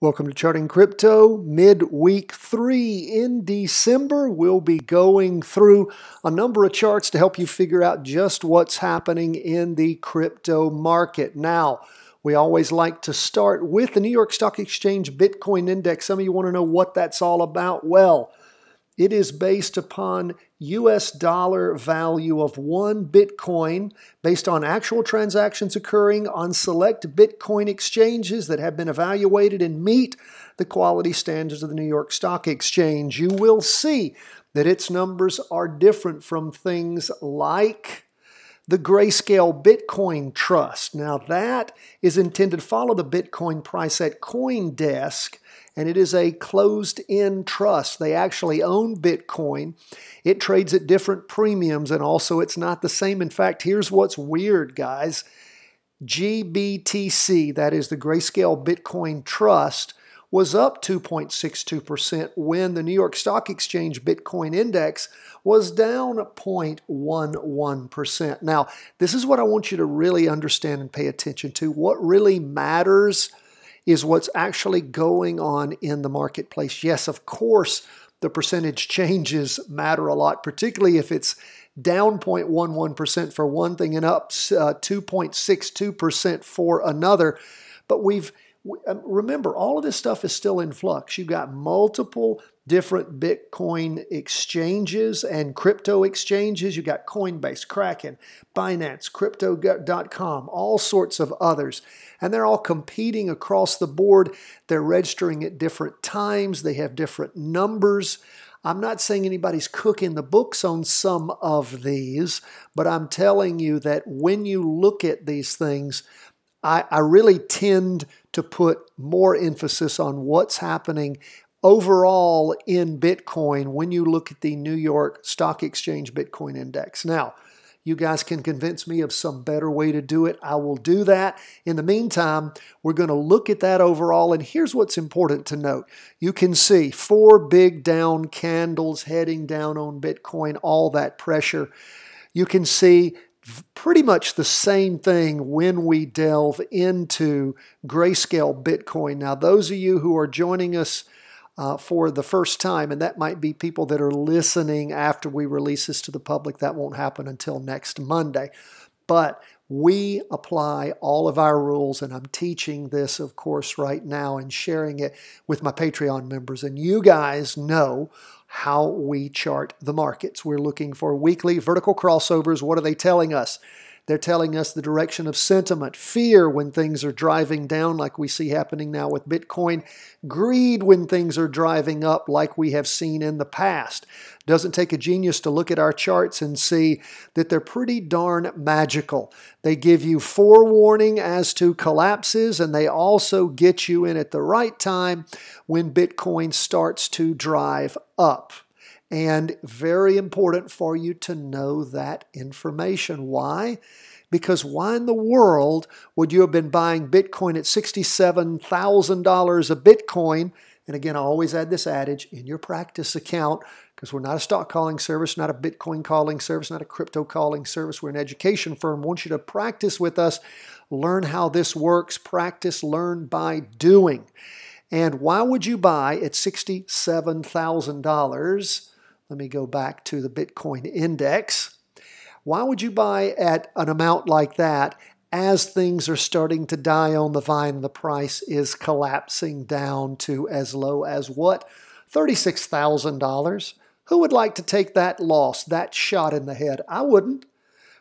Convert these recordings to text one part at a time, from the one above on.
Welcome to Charting Crypto. Midweek three in December, we'll be going through a number of charts to help you figure out just what's happening in the crypto market. Now, we always like to start with the New York Stock Exchange Bitcoin Index. Some of you want to know what that's all about. Well, it is based upon US dollar value of one Bitcoin based on actual transactions occurring on select Bitcoin exchanges that have been evaluated and meet the quality standards of the New York Stock Exchange. You will see that its numbers are different from things like the Grayscale Bitcoin Trust. Now, that is intended to follow the Bitcoin price at Coindesk and it is a closed end trust. They actually own Bitcoin. It trades at different premiums, and also it's not the same. In fact, here's what's weird, guys GBTC, that is the Grayscale Bitcoin Trust, was up 2.62% when the New York Stock Exchange Bitcoin Index was down 0.11%. Now, this is what I want you to really understand and pay attention to. What really matters is what's actually going on in the marketplace. Yes, of course, the percentage changes matter a lot, particularly if it's down 0.11% for one thing and up uh, 2.62% for another. But we've remember all of this stuff is still in flux. You've got multiple different Bitcoin exchanges and crypto exchanges. You've got Coinbase, Kraken, Binance, Crypto.com, all sorts of others. And they're all competing across the board. They're registering at different times, they have different numbers. I'm not saying anybody's cooking the books on some of these, but I'm telling you that when you look at these things, I, I really tend to put more emphasis on what's happening overall in Bitcoin when you look at the New York Stock Exchange Bitcoin Index. Now, you guys can convince me of some better way to do it. I will do that. In the meantime, we're going to look at that overall. And here's what's important to note you can see four big down candles heading down on Bitcoin, all that pressure. You can see pretty much the same thing when we delve into grayscale Bitcoin. Now, those of you who are joining us uh, for the first time, and that might be people that are listening after we release this to the public. That won't happen until next Monday. But we apply all of our rules, and I'm teaching this, of course, right now and sharing it with my Patreon members. And you guys know how we chart the markets. We're looking for weekly vertical crossovers. What are they telling us? They're telling us the direction of sentiment, fear when things are driving down, like we see happening now with Bitcoin, greed when things are driving up, like we have seen in the past. Doesn't take a genius to look at our charts and see that they're pretty darn magical. They give you forewarning as to collapses, and they also get you in at the right time when Bitcoin starts to drive up. And very important for you to know that information. Why? Because why in the world would you have been buying Bitcoin at $67,000 a Bitcoin? And again, I always add this adage in your practice account because we're not a stock calling service, not a Bitcoin calling service, not a crypto calling service. We're an education firm. Want you to practice with us, learn how this works, practice, learn by doing. And why would you buy at $67,000? Let me go back to the Bitcoin index. Why would you buy at an amount like that as things are starting to die on the vine the price is collapsing down to as low as what? $36,000. Who would like to take that loss, that shot in the head? I wouldn't.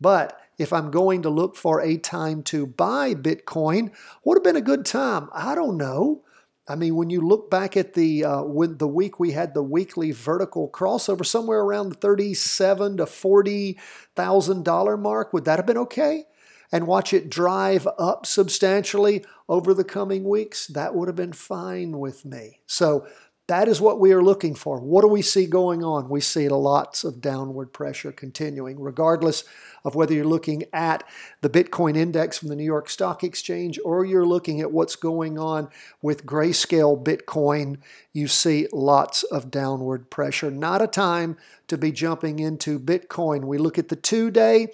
But if I'm going to look for a time to buy Bitcoin, would have been a good time. I don't know. I mean, when you look back at the uh, when the week we had the weekly vertical crossover somewhere around the thirty-seven to forty thousand dollar mark, would that have been okay? And watch it drive up substantially over the coming weeks, that would have been fine with me. So that is what we are looking for. What do we see going on? We see lots of downward pressure continuing, regardless of whether you're looking at the Bitcoin index from the New York Stock Exchange or you're looking at what's going on with grayscale Bitcoin. You see lots of downward pressure. Not a time to be jumping into Bitcoin. We look at the two day,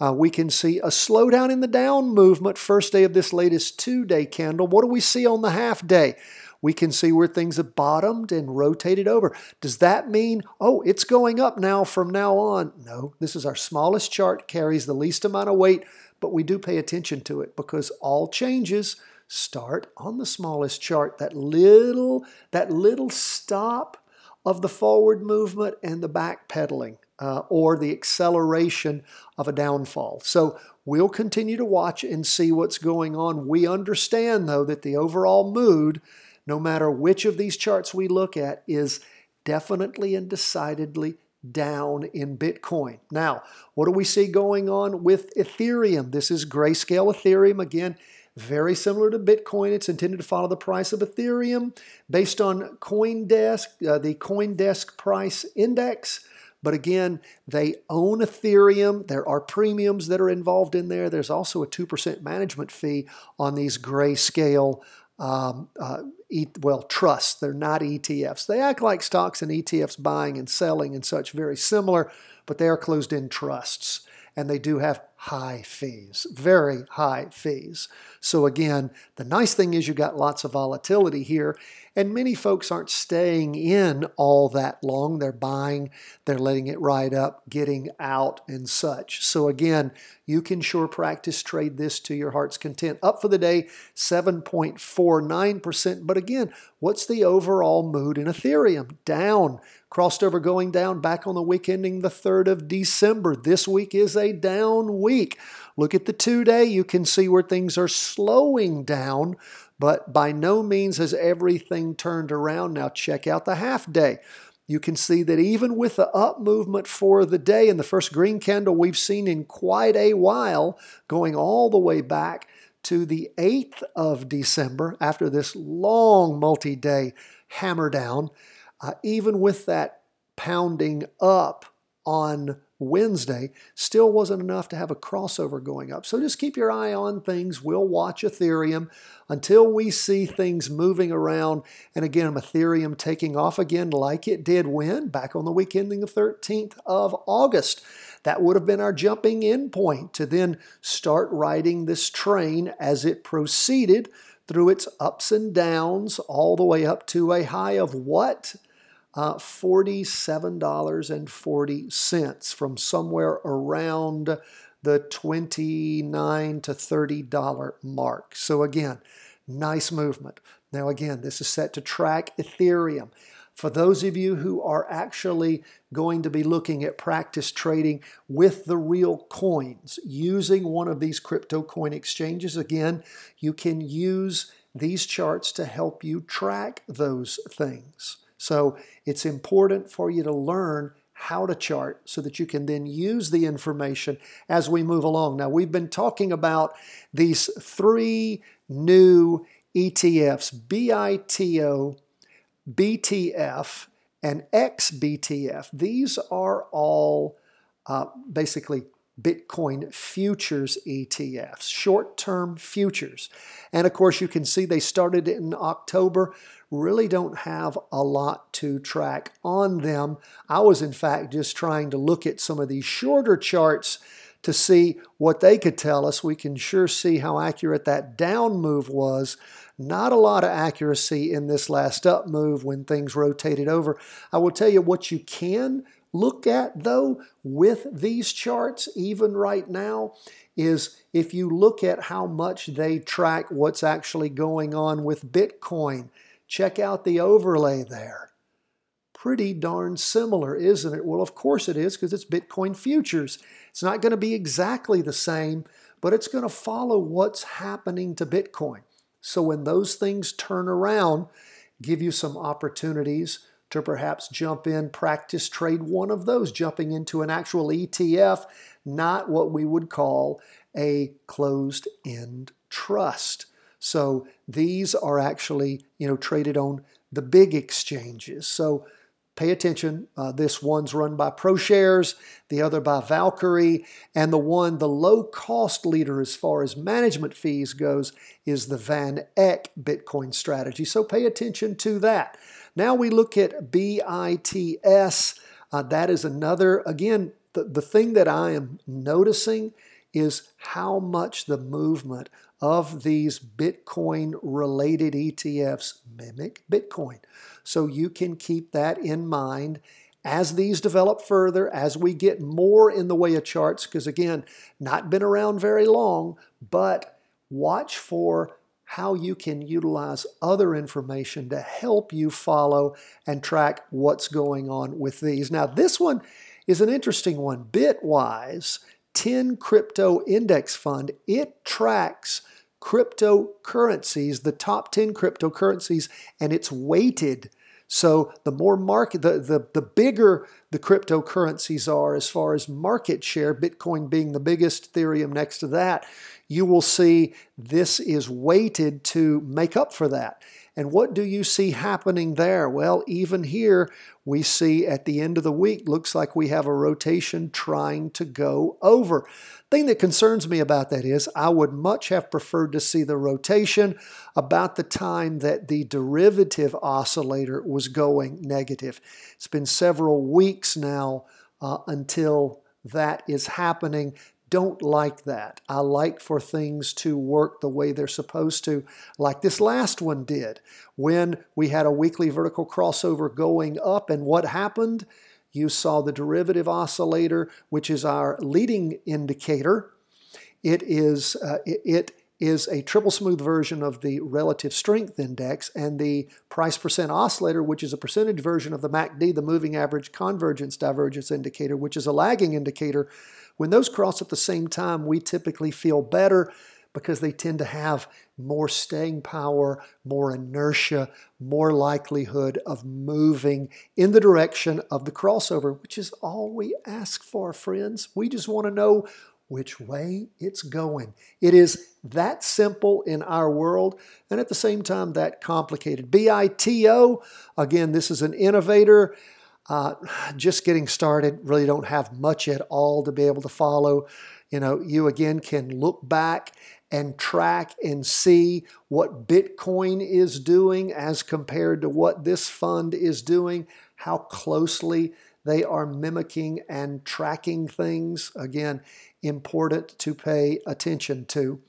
uh, we can see a slowdown in the down movement, first day of this latest two day candle. What do we see on the half day? We can see where things have bottomed and rotated over. Does that mean, oh, it's going up now from now on? No, this is our smallest chart, carries the least amount of weight, but we do pay attention to it because all changes start on the smallest chart. That little, that little stop of the forward movement and the back pedaling uh, or the acceleration of a downfall. So we'll continue to watch and see what's going on. We understand, though, that the overall mood, no matter which of these charts we look at, is definitely and decidedly down in Bitcoin. Now, what do we see going on with Ethereum? This is grayscale Ethereum. Again, very similar to Bitcoin. It's intended to follow the price of Ethereum based on Coindesk, uh, the Coindesk price index. But again, they own Ethereum. There are premiums that are involved in there. There's also a 2% management fee on these grayscale um, uh, e- well, trusts. They're not ETFs. They act like stocks and ETFs buying and selling and such, very similar, but they are closed end trusts and they do have high fees, very high fees. So again, the nice thing is you got lots of volatility here, and many folks aren't staying in all that long. They're buying, they're letting it ride up, getting out, and such. So again, you can sure practice trade this to your heart's content. Up for the day, 7.49%. But again, what's the overall mood in Ethereum? Down. Crossed over going down back on the week ending the 3rd of December. This week is a down week. Look at the two day, you can see where things are slowing down, but by no means has everything turned around. Now, check out the half day. You can see that even with the up movement for the day and the first green candle we've seen in quite a while, going all the way back to the 8th of December after this long multi day hammer down, uh, even with that pounding up on Wednesday, still wasn't enough to have a crossover going up. So just keep your eye on things. We'll watch Ethereum until we see things moving around. And again, Ethereum taking off again like it did when? Back on the week ending the 13th of August. That would have been our jumping in point to then start riding this train as it proceeded through its ups and downs all the way up to a high of what? Uh, $47.40 from somewhere around the 29 to $30 mark. So again, nice movement. Now again, this is set to track Ethereum. For those of you who are actually going to be looking at practice trading with the real coins, using one of these crypto coin exchanges, again, you can use these charts to help you track those things. So it's important for you to learn how to chart so that you can then use the information as we move along. Now, we've been talking about these three new ETFs BITO, BTF, and XBTF. These are all uh, basically Bitcoin futures ETFs, short term futures. And of course, you can see they started in October really don't have a lot to track on them. I was, in fact, just trying to look at some of these shorter charts to see what they could tell us. We can sure see how accurate that down move was. Not a lot of accuracy in this last up move when things rotated over. I will tell you what you can look at, though, with these charts, even right now, is if you look at how much they track what's actually going on with Bitcoin. Check out the overlay there. Pretty darn similar, isn't it? Well, of course it is because it's Bitcoin futures. It's not going to be exactly the same, but it's going to follow what's happening to Bitcoin. So when those things turn around, give you some opportunities to perhaps jump in, practice trade one of those, jumping into an actual ETF, not what we would call a closed end trust. So these are actually, you know, traded on the big exchanges. So pay attention. Uh, this one's run by ProShares, the other by Valkyrie, and the one, the low cost leader as far as management fees goes, is the Van Eck Bitcoin strategy. So pay attention to that. Now we look at BITS. Uh, that is another, again, the, the thing that I am noticing is how much the movement of these Bitcoin related ETFs mimic Bitcoin. So you can keep that in mind as these develop further, as we get more in the way of charts, because again, not been around very long, but watch for how you can utilize other information to help you follow and track what's going on with these. Now, this one is an interesting one. Bitwise 10 Crypto Index Fund, it tracks cryptocurrencies, the top 10 cryptocurrencies, and it's weighted so the more market, the, the, the bigger the cryptocurrencies are as far as market share, Bitcoin being the biggest, Ethereum next to that, you will see this is weighted to make up for that. And what do you see happening there? Well, even here, we see at the end of the week, looks like we have a rotation trying to go over. Thing that concerns me about that is I would much have preferred to see the rotation about the time that the derivative oscillator was going negative. It's been several weeks now uh, until that is happening don't like that. I like for things to work the way they're supposed to, like this last one did. When we had a weekly vertical crossover going up, and what happened? You saw the derivative oscillator, which is our leading indicator. It is, uh, it is a triple smooth version of the relative strength index, and the price percent oscillator, which is a percentage version of the MACD, the moving average convergence divergence indicator, which is a lagging indicator when those cross at the same time, we typically feel better because they tend to have more staying power, more inertia, more likelihood of moving in the direction of the crossover, which is all we ask for, friends. We just want to know which way it's going. It is that simple in our world and at the same time that complicated. BITO, again, this is an innovator. Uh, just getting started, really don't have much at all to be able to follow. You know, you again can look back and track and see what Bitcoin is doing as compared to what this fund is doing, how closely they are mimicking and tracking things. Again, important to pay attention to.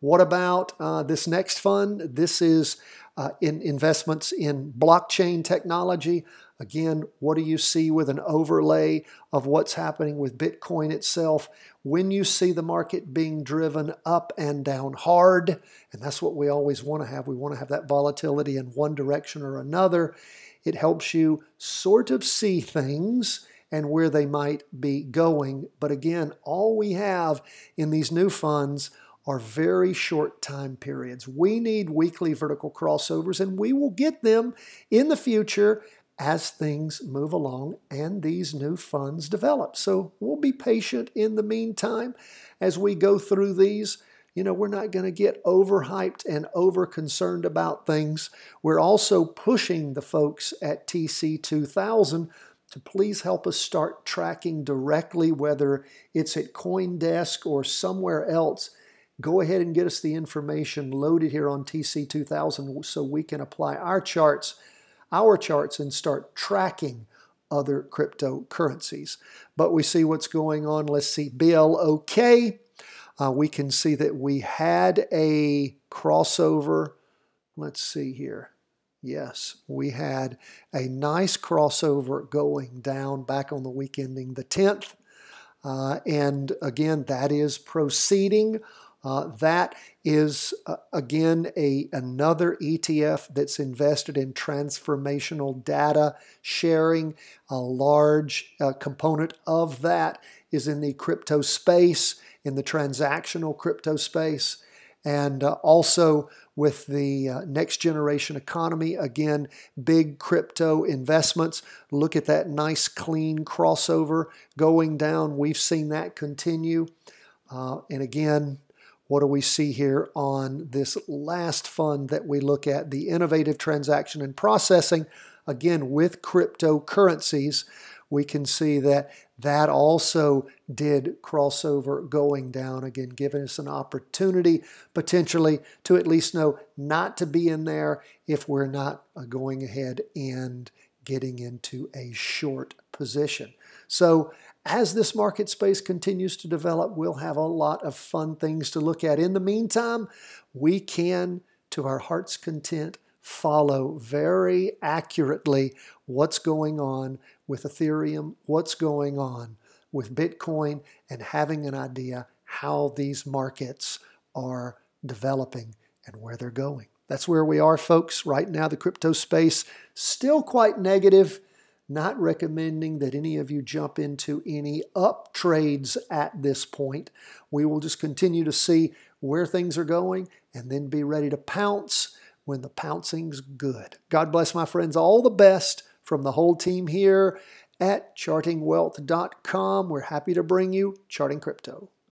What about uh, this next fund? This is uh, in investments in blockchain technology. Again, what do you see with an overlay of what's happening with Bitcoin itself? When you see the market being driven up and down hard, and that's what we always want to have, we want to have that volatility in one direction or another. It helps you sort of see things and where they might be going. But again, all we have in these new funds are very short time periods. We need weekly vertical crossovers, and we will get them in the future as things move along and these new funds develop. So we'll be patient in the meantime as we go through these. You know, we're not going to get overhyped and over concerned about things. We're also pushing the folks at TC2000 to please help us start tracking directly, whether it's at Coindesk or somewhere else. Go ahead and get us the information loaded here on TC2000 so we can apply our charts our charts and start tracking other cryptocurrencies. But we see what's going on. Let's see, BLOK. Uh, we can see that we had a crossover. Let's see here. Yes, we had a nice crossover going down back on the week ending the 10th. Uh, and again, that is proceeding uh, that is uh, again a another ETF that's invested in transformational data sharing. A large uh, component of that is in the crypto space, in the transactional crypto space, and uh, also with the uh, next generation economy. Again, big crypto investments. Look at that nice clean crossover going down. We've seen that continue. Uh, and again, what do we see here on this last fund that we look at, the innovative transaction and processing? Again, with cryptocurrencies, we can see that that also did crossover going down again, giving us an opportunity potentially to at least know not to be in there if we're not uh, going ahead and getting into a short position. So as this market space continues to develop, we'll have a lot of fun things to look at. In the meantime, we can, to our heart's content, follow very accurately what's going on with Ethereum, what's going on with Bitcoin, and having an idea how these markets are developing and where they're going. That's where we are, folks. Right now, the crypto space still quite negative. Not recommending that any of you jump into any up trades at this point. We will just continue to see where things are going and then be ready to pounce when the pouncing's good. God bless my friends. All the best from the whole team here at chartingwealth.com. We're happy to bring you Charting Crypto.